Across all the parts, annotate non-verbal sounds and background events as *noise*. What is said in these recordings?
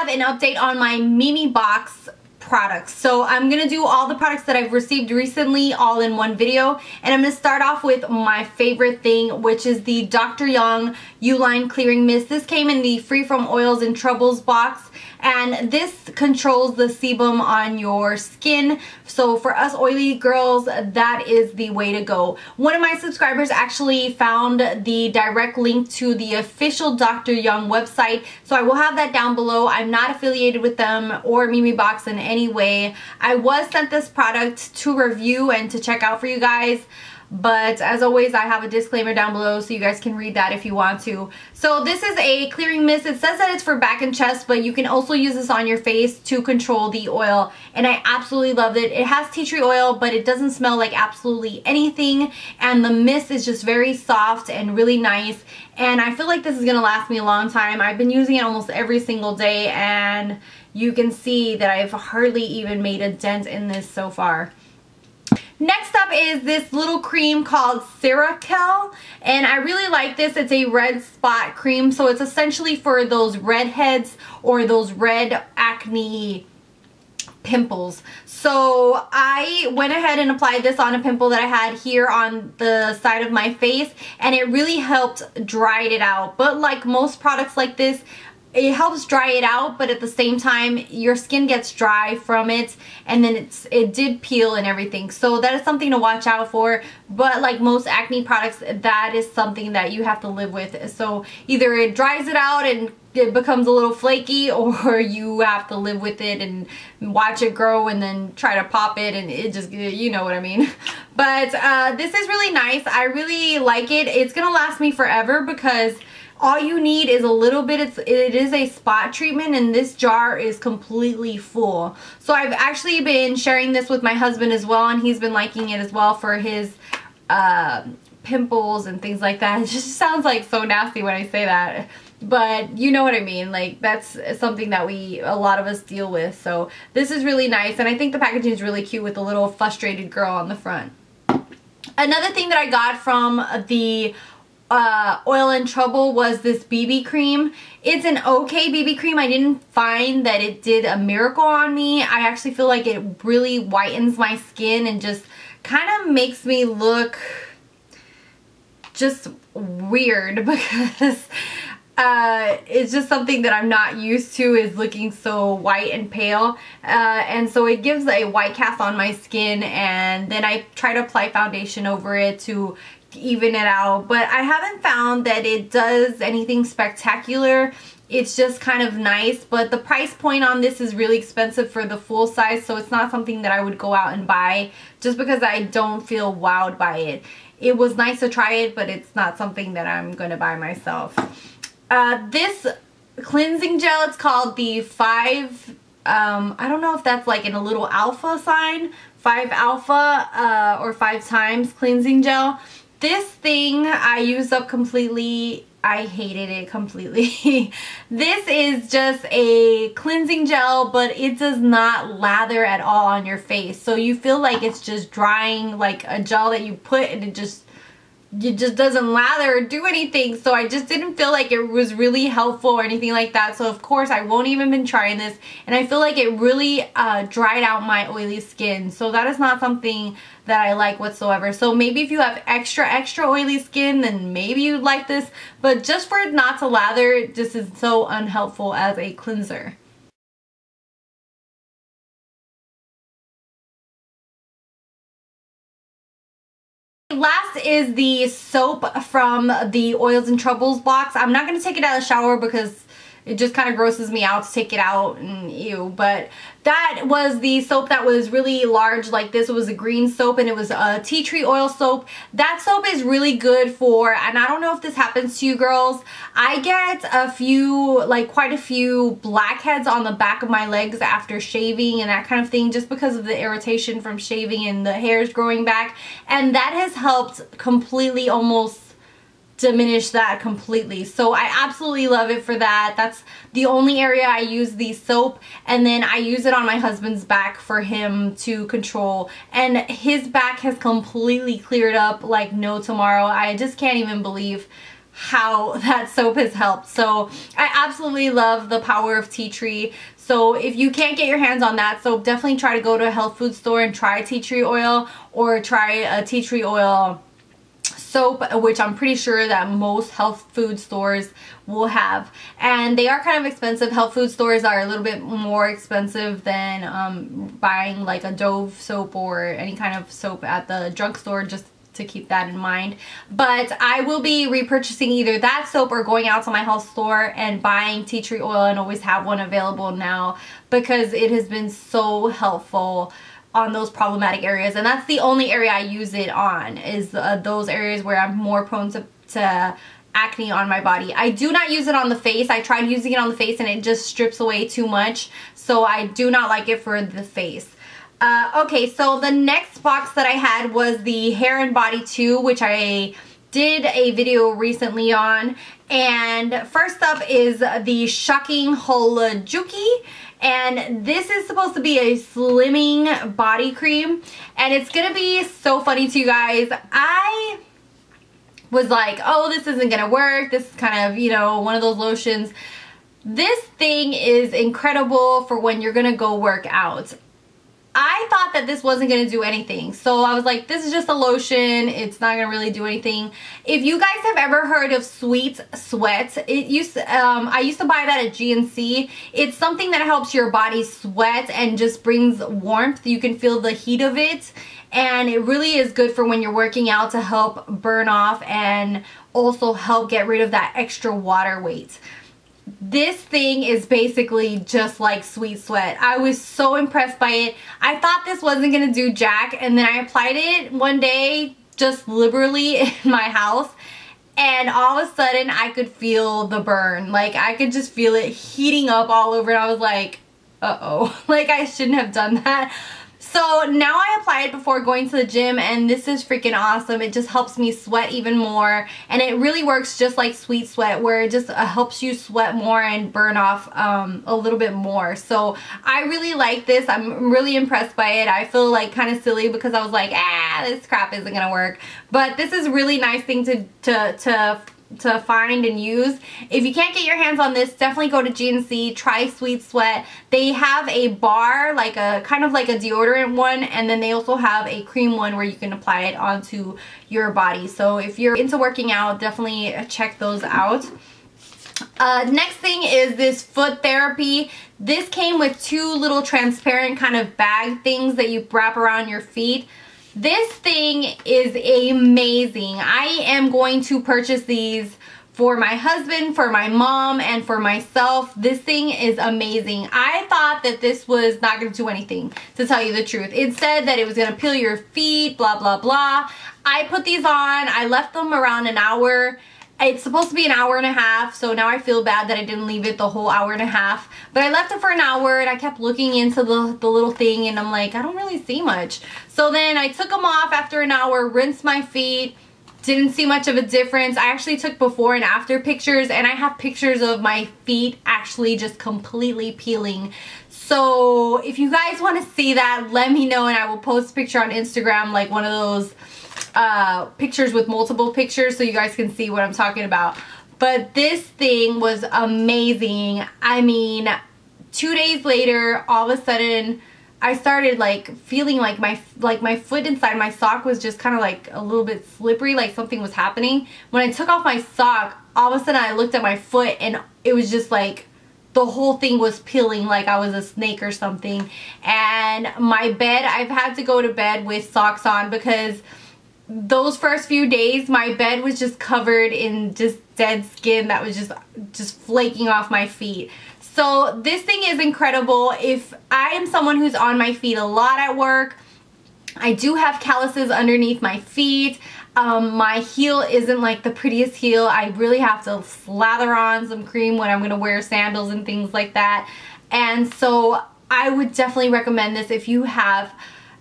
have an update on my MemeBox products. So I'm going to do all the products that I've received recently all in one video. And I'm going to start off with my favorite thing, which is the Dr. Young Uline Clearing Mist. This came in the Free From Oils and Troubles box and this controls the sebum on your skin. So for us oily girls that is the way to go. One of my subscribers actually found the direct link to the official Dr. Young website. So I will have that down below. I'm not affiliated with them or MemeBox in any way. I was sent this product to review and to check out for you guys but as always I have a disclaimer down below so you guys can read that if you want to. So this is a clearing mist. It says that it's for back and chest but you can also use this on your face to control the oil and I absolutely loved it. It has tea tree oil but it doesn't smell like absolutely anything and the mist is just very soft and really nice and I feel like this is going to last me a long time. I've been using it almost every single day and you can see that I've hardly even made a dent in this so far. Next up is this little cream called Cerakel and I really like this. It's a red spot cream so it's essentially for those redheads or those red acne pimples. So I went ahead and applied this on a pimple that I had here on the side of my face and it really helped dried it out. But like most products like this, it helps dry it out but at the same time your skin gets dry from it and then it's it did peel and everything. So that is something to watch out for. But like most acne products that is something that you have to live with. So either it dries it out and it becomes a little flaky *laughs* or you have to live with it and watch it grow and then try to pop it and it just you know what I mean. *laughs* But uh, this is really nice. I really like it. It's gonna last me forever because all you need is a little bit it's it is a spot treatment and this jar is completely full. So I've actually been sharing this with my husband as well and he's been liking it as well for his uh, pimples and things like that. *laughs* It just sounds like so nasty when I say that but you know what I mean. Like that's something that we a lot of us deal with. So this is really nice and I think the packaging is really cute with a little frustrated girl on the front. Another thing that I got from the uh, Oil and Trouble was this BB cream. It's an okay BB cream. I didn't find that it did a miracle on me. I actually feel like it really whitens my skin and just kind of makes me look just weird *laughs* because uh, it's just something that I'm not used to is looking so white and pale uh, and so it gives a white cast on my skin and then I try to apply foundation over it to even it out but I haven't found that it does anything spectacular. It's just kind of nice but the price point on this is really expensive for the full size so it's not something that I would go out and buy just because I don't feel wowed by it. It was nice to try it but it's not something that I'm gonna buy myself. Uh, this cleansing gel it's called the 5 um, I don't know if that's like in a little alpha sign 5 alpha uh, or 5 times cleansing gel this thing I used up completely. I hated it completely. *laughs* this is just a cleansing gel, but it does not lather at all on your face. So you feel like it's just drying like a gel that you put and it just it just doesn't lather or do anything. So I just didn't feel like it was really helpful or anything like that. So of course I won't even been trying this. And I feel like it really uh, dried out my oily skin. So that is not something that I like whatsoever. So maybe if you have extra extra oily skin then maybe you'd like this. But just for it not to lather just is so unhelpful as a cleanser. Last is the soap from the Oils and Troubles box. I'm not going to take it out of the shower because it just kind of grosses me out to take it out and ew. But that was the soap that was really large like this was a green soap and it was a tea tree oil soap. That soap is really good for and I don't know if this happens to you girls I get a few like quite a few blackheads on the back of my legs after shaving and that kind of thing just because of the irritation from shaving and the hairs growing back and that has helped completely almost diminish that completely. So I absolutely love it for that. That's the only area I use the soap and then I use it on my husband's back for him to control and his back has completely cleared up like no tomorrow. I just can't even believe how *laughs* that soap has helped. So I absolutely love the power of tea tree. So if you can't get your hands on that soap, definitely try to go to a health food store and try tea tree oil or try a tea tree oil soap which I'm pretty sure that most health food stores will have. And they are kind of expensive. Health food stores are a little bit more expensive than um, buying like a Dove soap or any kind of soap at the drugstore just to keep that in mind. But I will be repurchasing either that soap or going out to my health store and buying tea tree oil and always have one available now because it has been so helpful on those problematic areas and that's the only area I use it on is uh, those areas where I'm more prone to, to acne on my body. I do not use it on the face. I tried using it on the face and it just strips away too much so I do not like it for the face. Uh, okay, so the next box that I had was the Hair and Body 2, which I did a video recently on. And first up is the Shocking Holajuki and this is supposed to be a slimming body cream. And it's gonna be so funny to you guys. I was like oh this isn't gonna work. This is kind of you know one of those lotions. This thing is incredible for when you're gonna go work out I thought that this wasn't going to do anything. So I was like, this is just a lotion. It's not going to really do anything. If you guys have ever heard of Sweet Sweat, it used um, I used to buy that at GNC. It's something that helps your body sweat and just brings warmth. You can feel the heat of it. And it really is good for when you're working out to help burn off and also help get rid of that extra water weight this thing is basically just like Sweet Sweat. I was so impressed by it. I thought this wasn't going to do jack and then I applied it one day just liberally *laughs* in my house and all of a sudden I could feel the burn. Like I could just feel it heating up all over and I was like, uh-oh. *laughs* Like I shouldn't have done that. So now I apply it before going to the gym and this is freaking awesome. It just helps me sweat even more and it really works just like Sweet Sweat where it just uh, helps you sweat more and burn off um, a little bit more. So I really like this. I'm really impressed by it. I feel like kind of silly because I was like, ah, this crap isn't going to work. But this is really nice thing to, to, to to find and use. If you can't get your hands on this, definitely go to GNC, try Sweet Sweat. They have a bar, like a kind of like a deodorant one, and then they also have a cream one where you can apply it onto your body. So if you're into working out, definitely check those out. Uh, next thing is this foot therapy. This came with two little transparent kind of bag things that you wrap around your feet. This thing is amazing. I am going to purchase these for my husband, for my mom, and for myself. This thing is amazing. I thought that this was not going to do anything, to tell you the truth. It said that it was going to peel your feet, blah, blah, blah. I put these on. I left them around an hour it's supposed to be an hour and a half, so now I feel bad that I didn't leave it the whole hour and a half. But I left it for an hour and I kept looking into the, the little thing and I'm like, I don't really see much. So then I took them off after an hour, rinsed my feet, didn't see much of a difference. I actually took before and after pictures and I have pictures of my feet actually just completely peeling. So if you guys want to see that, let me know and I will post a picture on Instagram like one of those uh, pictures with multiple pictures so you guys can see what I'm talking about. But this thing was amazing. I mean, two days later, all of a sudden, I started like feeling like my like my foot inside my sock was just kind of like a little bit slippery, like something was happening. When I took off my sock, all of a sudden I looked at my foot and it was just like the whole thing was peeling like I was a snake or something. And my bed, I've had to go to bed with socks on because those first few days my bed was just covered in just dead skin that was just just flaking off my feet. So this thing is incredible. If I am someone who's on my feet a lot at work I do have calluses underneath my feet. Um, my heel isn't like the prettiest heel. I really have to slather on some cream when I'm gonna wear sandals and things like that. And so I would definitely recommend this if you have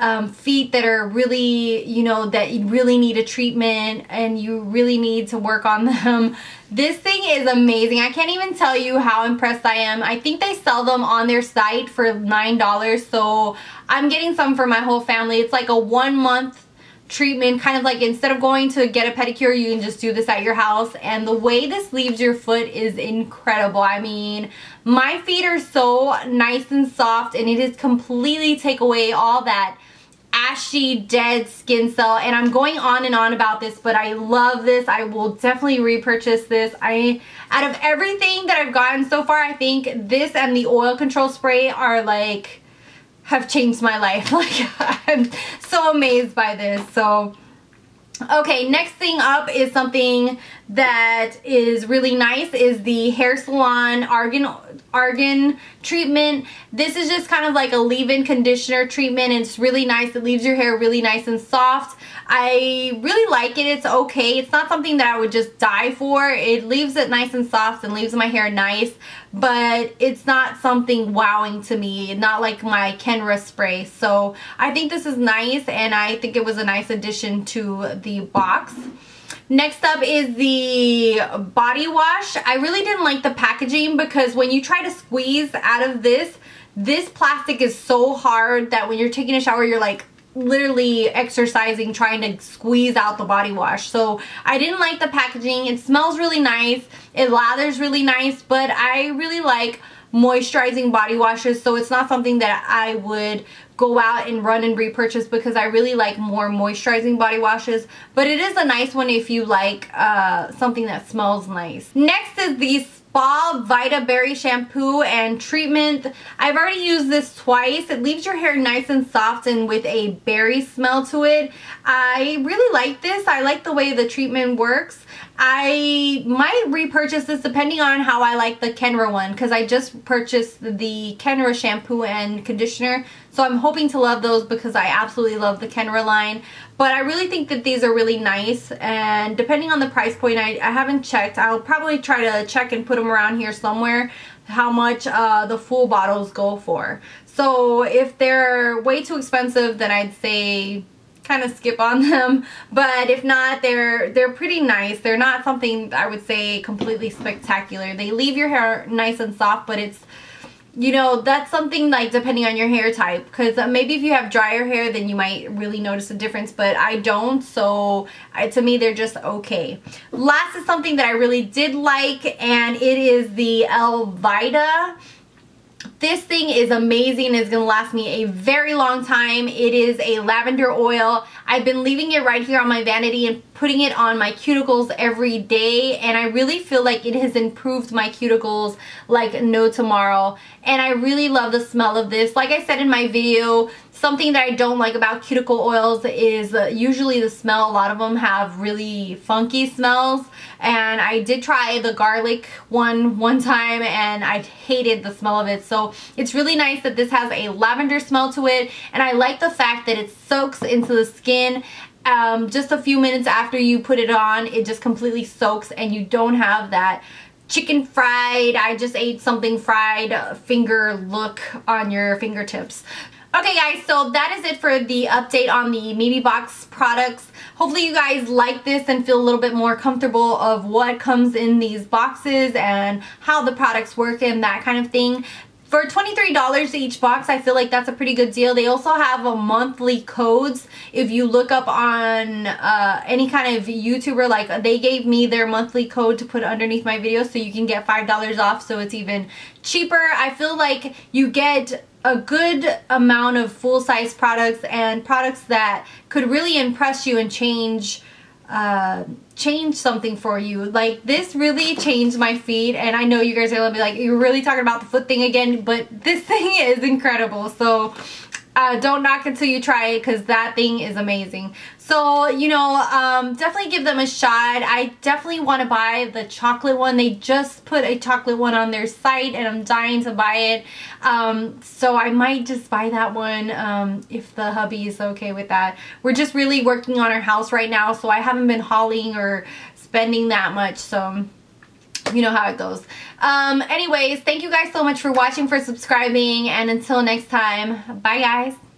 um, feet that are really, you know, that you really need a treatment and you really need to work on them. *laughs* This thing is amazing. I can't even tell you how impressed I am. I think they sell them on their site for $9, so I'm getting some for my whole family. It's like a one month treatment kind of like instead of going to get a pedicure you can just do this at your house and the way this leaves your foot is incredible I mean my feet are so nice and soft and it is completely take away all that ashy dead skin cell and I'm going on and on about this but I love this. I will definitely repurchase this. I out of everything that I've gotten so far I think this and the oil control spray are like have changed my life. *laughs* Like I'm so amazed by this. So Okay, next thing up is something that is really nice is the hair salon argan argan treatment. This is just kind of like a leave-in conditioner treatment. It's really nice. It leaves your hair really nice and soft. I really like it. It's okay. It's not something that I would just die for. It leaves it nice and soft and leaves my hair nice, but it's not something wowing to me. Not like my Kenra spray. So I think this is nice and I think it was a nice addition to the box. Next up is the body wash. I really didn't like the packaging because when you try to squeeze out of this, this plastic is so hard that when you're taking a shower, you're like literally exercising trying to squeeze out the body wash. So I didn't like the packaging. It smells really nice. It lathers really nice but I really like moisturizing body washes so it's not something that I would go out and run and repurchase because I really like more moisturizing body washes but it is a nice one if you like uh, something that smells nice. Next is the Spa Vita Berry Shampoo and Treatment. I've already used this twice. It leaves your hair nice and soft and with a berry smell to it. I really like this. I like the way the treatment works. I might repurchase this depending on how I like the Kenra one because I just purchased the Kenra shampoo and conditioner. So I'm hoping to love those because I absolutely love the Kenra line. But I really think that these are really nice and depending on the price point I, I haven't checked. I'll probably try to check and put them around here somewhere how much uh, the full bottles go for. So if they're way too expensive then I'd say kind of skip on them but if not they're they're pretty nice. They're not something I would say completely spectacular. They leave your hair nice and soft but it's you know that's something like depending on your hair type. Because uh, maybe if you have drier hair then you might really notice a difference but I don't so I, to me they're just okay. Last is something that I really did like and it is the Elvita this thing is amazing. It's going to last me a very long time. It is a lavender oil. I've been leaving it right here on my vanity and putting it on my cuticles every day and I really feel like it has improved my cuticles like no tomorrow and I really love the smell of this. Like I said in my video, something that I don't like about cuticle oils is uh, usually the smell. A lot of them have really funky smells and I did try the garlic one one time and I hated the smell of it. So it's really nice that this has a lavender smell to it and I like the fact that it soaks into the skin um, just a few minutes after you put it on it just completely soaks and you don't have that chicken fried I just ate something fried finger look on your fingertips Okay guys, so that is it for the update on the MemeBox products. Hopefully you guys like this and feel a little bit more comfortable of what comes in these boxes and how the products work and that kind of thing. For $23 each box, I feel like that's a pretty good deal. They also have a monthly codes. If you look up on uh, any kind of YouTuber, like they gave me their monthly code to put underneath my video so you can get $5 off so it's even cheaper. I feel like you get a good amount of full-size products and products that could really impress you and change uh, change something for you. Like this really changed my feed and I know you guys are gonna be like, you're really talking about the foot thing again, but this *laughs* thing is incredible. So uh, don't knock until you try it because that thing is amazing. So, you know, um, definitely give them a shot. I definitely want to buy the chocolate one. They just put a chocolate one on their site and I'm dying to buy it. Um, so I might just buy that one um, if the hubby is okay with that. We're just really working on our house right now so I haven't been hauling or spending that much. So you know how it goes. Um, anyways, thank you guys so much for watching, for subscribing, and until next time, bye guys.